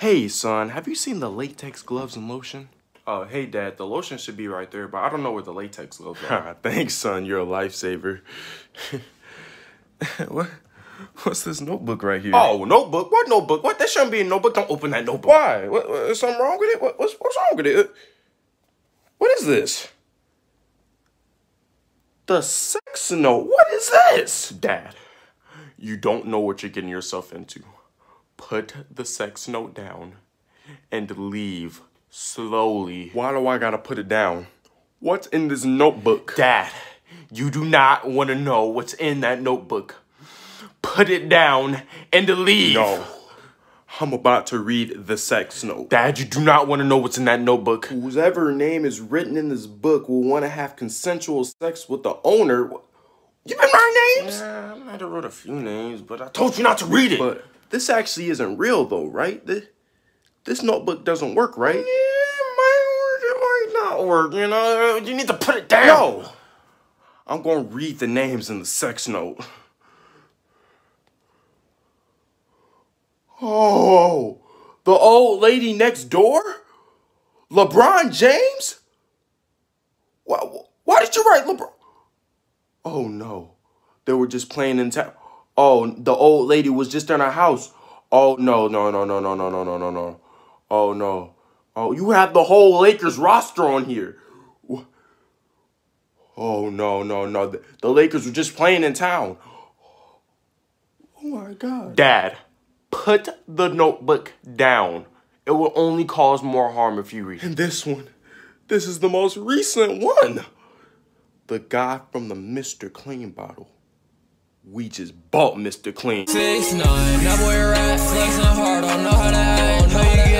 Hey, son, have you seen the latex gloves and lotion? Uh, hey, Dad, the lotion should be right there, but I don't know where the latex gloves are. Thanks, son. You're a lifesaver. what? What's this notebook right here? Oh, notebook? What notebook? What? That shouldn't be a notebook. Don't open that notebook. Why? What, what, is something wrong with it? What, what's, what's wrong with it? What is this? The sex note. What is this? Dad, you don't know what you're getting yourself into. Put the sex note down and leave slowly. Why do I gotta put it down? What's in this notebook? Dad, you do not want to know what's in that notebook. Put it down and leave. No. I'm about to read the sex note. Dad, you do not want to know what's in that notebook. Whoever name is written in this book will want to have consensual sex with the owner. You been writing names? Yeah, I might have wrote a few names, but I told you not to read it. But this actually isn't real though, right? This, this notebook doesn't work, right? Yeah, it might work, it might not work, you know? You need to put it down. No! I'm gonna read the names in the sex note. Oh, the old lady next door? LeBron James? Why, why did you write LeBron? Oh no, they were just playing in town. Oh, the old lady was just in her house. Oh no, no, no, no, no, no, no, no, no, no. Oh no. Oh, you have the whole Lakers roster on here. Oh no, no, no. The, the Lakers were just playing in town. Oh my god. Dad. Put the notebook down. It will only cause more harm if you read. And this one, this is the most recent one. The guy from the Mr. Clean bottle we just bought Mr. Clean. Six nine, that boy flexing hard, know how to act.